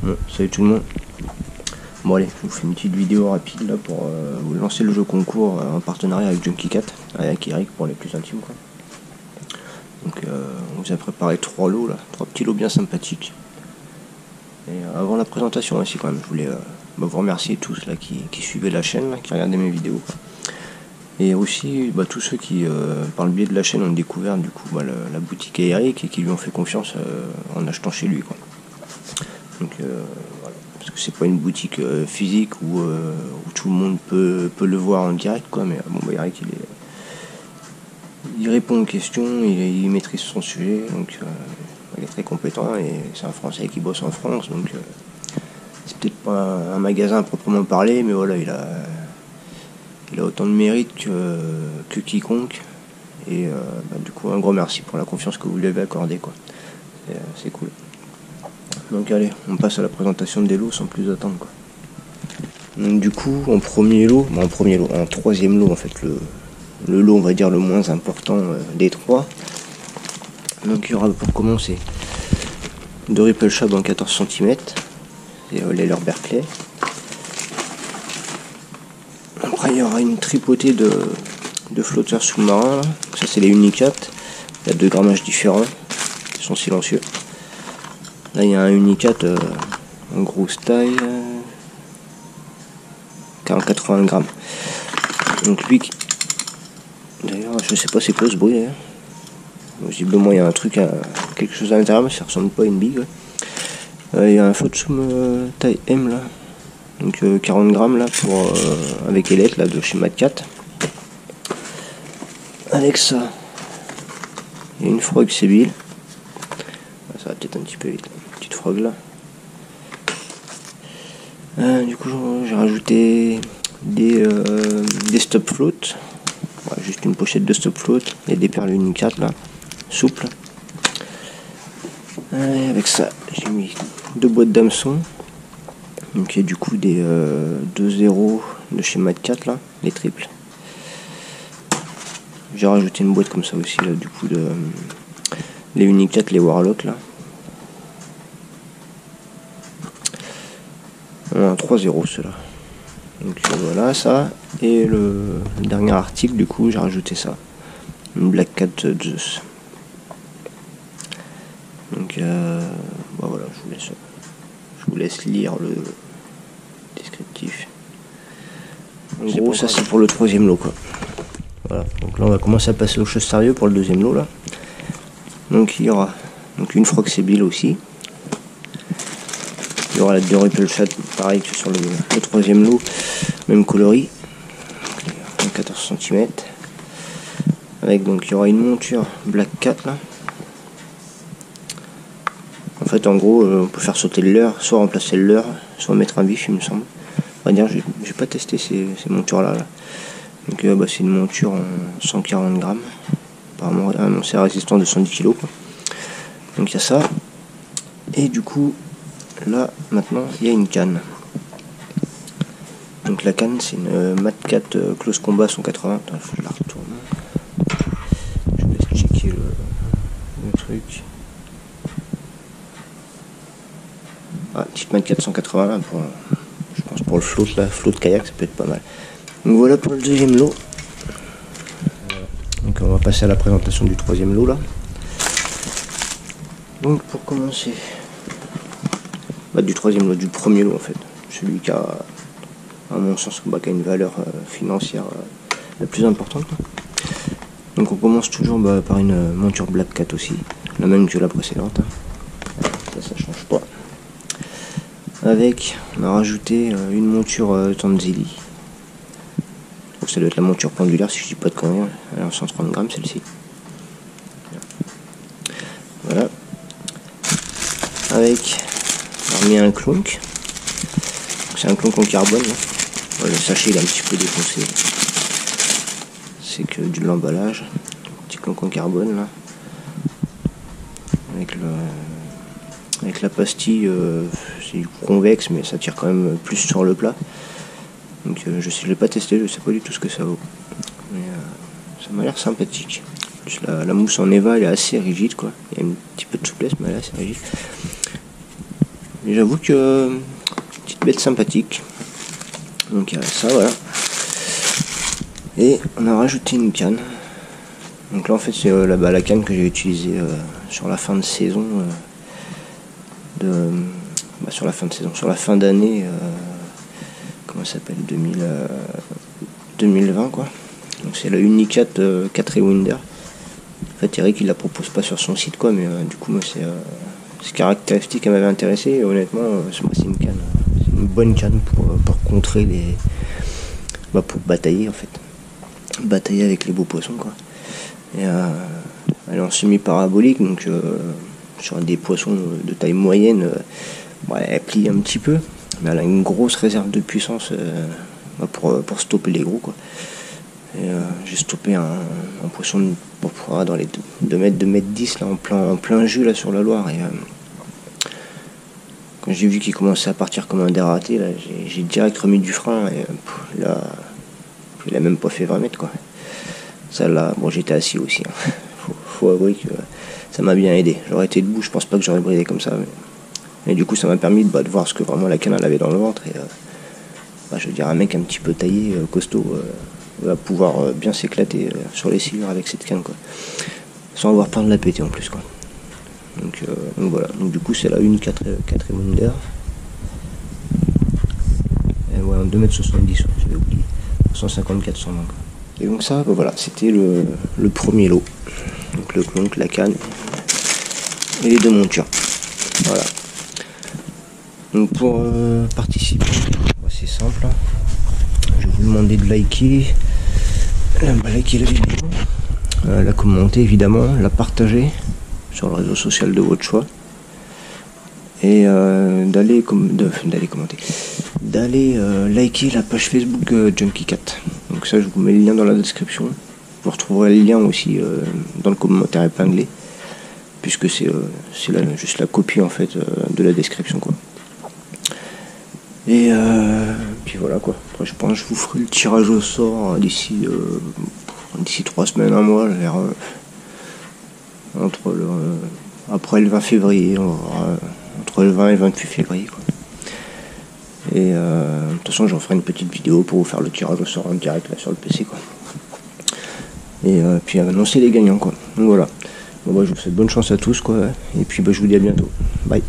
Bon, salut tout le monde. Bon allez, je vous fais une petite vidéo rapide là pour euh, vous lancer le jeu concours euh, en partenariat avec Junkie Cat, avec Eric pour les plus intimes quoi. Donc euh, on vous a préparé trois lots là, trois petits lots bien sympathiques. Et avant la présentation aussi quand même, je voulais bah, vous remercier tous là qui, suivaient la chaîne, qui regardaient mes vidéos. Et aussi bah, tous ceux qui, par le biais de la chaîne, ont découvert du coup bah, la, boutique à Eric et qui lui ont fait confiance en achetant chez lui. Quoi. Donc euh, voilà. Parce que c'est pas une boutique euh, physique où, euh, où, tout le monde peut, peut, le voir en direct quoi. Mais bon bah il répond aux questions, il, maîtrise son sujet, donc il est très compétent et c'est un Français qui bosse en France, donc c'est peut-être pas un, magasin à proprement parler, mais voilà, il a, il a autant de mérite que, que quiconque. Et bah, du coup, un gros merci pour la confiance que vous lui avez accordée. C'est cool. Donc allez, on passe à la présentation des lots sans plus attendre du coup, en premier lot, en premier lot, en troisième lot en fait, le, le lot on va dire le moins important euh, des trois. Donc il y aura pour commencer de Ripple Shop en 14 cm et euh, Berkeley. Après il y aura une tripotée de, de flotteurs sous-marins, ça c'est les Unicat, il y a deux grammages différents, ils sont silencieux. Là, il y a un Unicat euh, en grosse taille, 80 grammes. Donc lui, d'ailleurs, je sais pas c'est quoi ce bruit. Hein. Visiblement, il y a un truc, quelque chose à l'intérieur, mais ça ressemble pas à une big. Euh, il y a un Flotsum euh, taille M là, donc 40 grammes là pour avec les là de chez Matcat. Avec ça, il y a une Frog Sébile. Ça va peut-être un petit peu vite là. Euh, du coup, j'ai rajouté des, euh, des stop float, juste une pochette de stop float et des perles unicat là, souples. Euh, avec ça, j'ai mis deux boîtes d'hameçons. Donc il y a du coup des 2-0 de chez Mat 4 là, les triples. J'ai rajouté une boîte comme ça aussi là, du coup de les Unicat, les Warlock là. Un 3-0 cela. Donc voilà ça. Et le, dernier article, du coup, j'ai rajouté ça. Black Cat Zeus. Donc euh, bah voilà, je vous, laisse, je vous laisse lire le descriptif. En gros, ça c'est pour le troisième lot quoi. Voilà, donc là on va commencer à passer aux choses sérieuses pour le deuxième lot là. Donc il y aura donc une Froxébile aussi. Il y aura la deux Ripple Chat, pareil que sur le, troisième lot, même coloris, 14 cm. Avec donc il y aura une monture Black 4 là. En fait en gros euh, on peut faire sauter le leurre, soit remplacer le leurre, soit mettre un bif il me semble. On va dire j'ai pas testé ces, montures là, Donc euh, bah, c'est une monture en 140 grammes. Apparemment c'est résistant de 110 kg. Donc il y a ça. Et du coup là maintenant il y a une canne. Donc la canne c'est une euh, Mat 4 euh, Close Combat 180 Attends, je la retourne je vais checker le, truc. Ah petite Mat 480 là pour, je pense pour le float là. Float kayak ça peut être pas mal. Donc voilà pour le deuxième lot. Donc on va passer à la présentation du troisième lot là. Donc pour commencer du troisième lot, du premier lot en fait. Celui qui a, à mon sens, bah, qui a une valeur euh, financière euh, la plus importante. Donc on commence toujours bah, par une euh, monture Black Cat aussi, la même que la précédente. Hein. Ça, ça change pas. Avec, on a rajouté une monture Tanzili. Donc ça doit être la monture pendulaire si je dis pas de conneries. Hein. Elle est en 130 grammes celle-ci. Voilà. Avec mis un clonk. C'est un clonk en carbone. le sachet il est un petit peu défoncé. C'est que du l'emballage. Petit clonk en carbone là. Avec le avec la pastille euh, c'est convexe mais ça tire quand même plus sur le plat. Donc euh, je je l'ai pas testé, je sais pas du tout ce que ça vaut. Mais euh, ça m'a l'air sympathique. la, la, mousse en Eva elle est assez rigide quoi. Il y a un petit peu de souplesse mais elle est assez rigide. J'avoue que petite bête sympathique. Donc il y a ça, voilà. Et on a rajouté une canne. Donc là en fait c'est euh, la, la canne que j'ai utilisée euh, sur la fin de saison. Euh, de, bah, sur la fin de saison, sur la fin d'année. comment ça s'appelle 2020 quoi. Donc c'est la Unicat 4 et Winder. En fait Eric il la propose pas sur son site quoi mais du coup moi c'est ces caractéristiques qui m'avaient intéressé et honnêtement c'est une canne. Une bonne canne pour, pour contrer les. Bah, pour batailler en fait batailler avec les beaux poissons quoi. Et euh, elle est en semi-parabolique, donc euh, sur des poissons de taille moyenne, euh, elle plie un petit peu, mais elle a une grosse réserve de puissance bah, pour, pour stopper les gros quoi. J'ai stoppé un, poisson de, dans les 2 mètres, 2 mètres 10 là, en plein, en plein jus là sur la Loire. Et, quand j'ai vu qu'il commençait à partir comme un dératé, j'ai direct remis du frein et là, il a même pas fait 20 mètres quoi. Celle-là, bon j'étais assis aussi. Hein. Faut, avouer que ça m'a bien aidé. J'aurais été debout, je pense pas que j'aurais brisé comme ça. Mais... Du coup ça m'a permis bah, de voir ce que vraiment la canne avait dans le ventre. Et euh, bah, je veux dire un mec un petit peu taillé, euh, costaud, euh, va pouvoir bien s'éclater sur les silures avec cette canne quoi. Sans avoir peur de la péter en plus quoi. Donc, voilà, donc du coup c'est la une 4 4 Et ouais, en 2m70, j'avais oublié. 154 120 Et donc ça, bah voilà, c'était le, premier lot. Donc le donc la canne et les deux montures. Voilà. Donc pour euh, participer, c'est simple. Je vais vous demander de liker, euh, la commenter évidemment, la partager sur le réseau social de votre choix. Et euh, d'aller commenter. D'aller euh, liker la page Facebook euh, Junkie Cat. Donc ça je vous mets le lien dans la description. Vous retrouverez le lien aussi dans le commentaire épinglé. Puisque c'est c'est juste la copie en fait de la description quoi. Et voilà quoi après je pense que je vous ferai le tirage au sort d'ici d'ici trois semaines un mois vers entre le après le 20 février entre le 20 et le 28 février. Quoi. Et euh, de toute façon, j'en ferai une petite vidéo pour vous faire le tirage au sort en direct sur le PC. Quoi. Et euh, puis annoncer les gagnants. Quoi. Donc voilà. Bon, bah, je vous souhaite bonne chance à tous. Quoi. Et puis bah, je vous dis à bientôt. Bye.